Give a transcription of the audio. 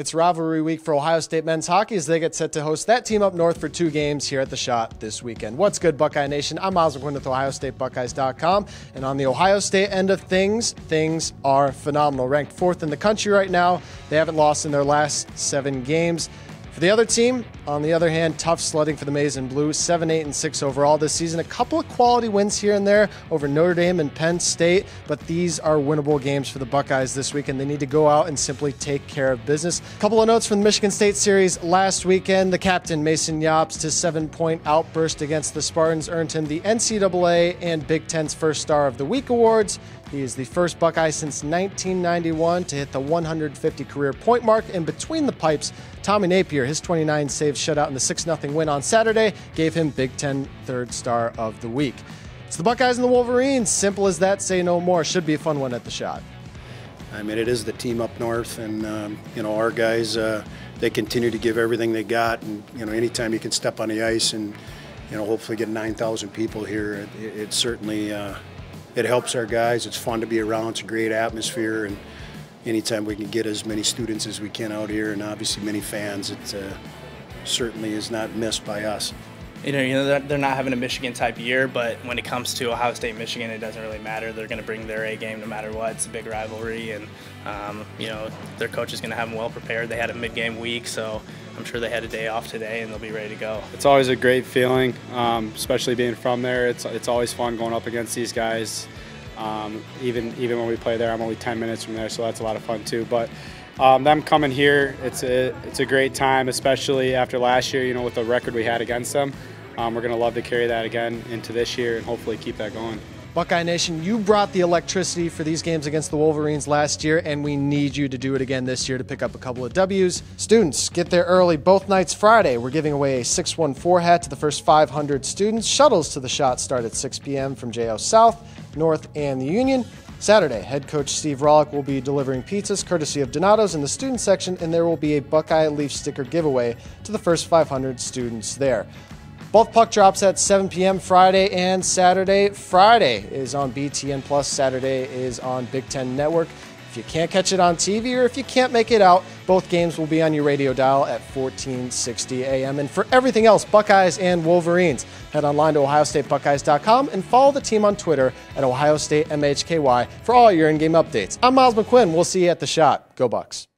It's rivalry week for Ohio State men's hockey as they get set to host that team up north for two games here at the Schott this weekend. What's good, Buckeye Nation? I'm Miles McQuinn with OhioStateBuckeyes.com. And on the Ohio State end of things, things are phenomenal. Ranked fourth in the country right now, they haven't lost in their last seven games. For the other team, on the other hand, tough sledding for the Maize and Blue, 7 8 and 6 overall this season. A couple of quality wins here and there over Notre Dame and Penn State, but these are winnable games for the Buckeyes this week, and they need to go out and simply take care of business. A couple of notes from the Michigan State series last weekend. The captain, Mason Jobst, his seven point outburst against the Spartans earned him the NCAA and Big Ten's First Star of the Week awards. He is the first Buckeye since 1991 to hit the 150 career point mark. And between the pipes, Tommy Nappier, his 29 save shutout in the 6 0 win on Saturday, gave him Big Ten third star of the week. It's the Buckeyes and the Wolverines. Simple as that, say no more. Should be a fun one at the Schott. I mean, it is the team up north, and um, you know our guys. Uh, they continue to give everything they got, and you know anytime you can step on the ice and you know hopefully get 9,000 people here, it, it certainly uh, it helps our guys. It's fun to be around. It's a great atmosphere, and anytime we can get as many students as we can out here, and obviously many fans, it uh, certainly is not missed by us. You know, you know they're not having a Michigan type year, but when it comes to Ohio State, Michigan, it doesn't really matter. They're going to bring their A game no matter what. It's a big rivalry, and um, you know their coach is going to have them well prepared. They had a mid-game week, so I'm sure they had a day off today, and they'll be ready to go. It's always a great feeling, um, especially being from there. It's it's always fun going up against these guys. Um, even even when we play there, I'm only 10 minutes from there, so that's a lot of fun too. But um, them coming here, it's a it's a great time, especially after last year. You know, with the record we had against them, um, we're going to love to carry that again into this year and hopefully keep that going. Buckeye Nation, you brought the electricity for these games against the Wolverines last year, and we need you to do it again this year to pick up a couple of W's. Students, get there early both nights Friday. We're giving away a 614 hat to the first 500 students. Shuttles to the Schott start at 6 p.m. from JO South, North, and the Union. Saturday, head coach Steve Rohlik will be delivering pizzas courtesy of Donato's in the student section, and there will be a Buckeye Leaf sticker giveaway to the first 500 students there. Both puck drops at 7 p.m. Friday and Saturday. Friday is on BTN Plus, Saturday is on Big Ten Network. If you can't catch it on TV or if you can't make it out, both games will be on your radio dial at 1460 a.m. And for everything else, Buckeyes and Wolverines, head online to ohiostatebuckeyes.com and follow the team on Twitter at Ohio State MHKY for all your in-game updates. I'm Miles McQuinn. We'll see you at the Schott. Go Bucks.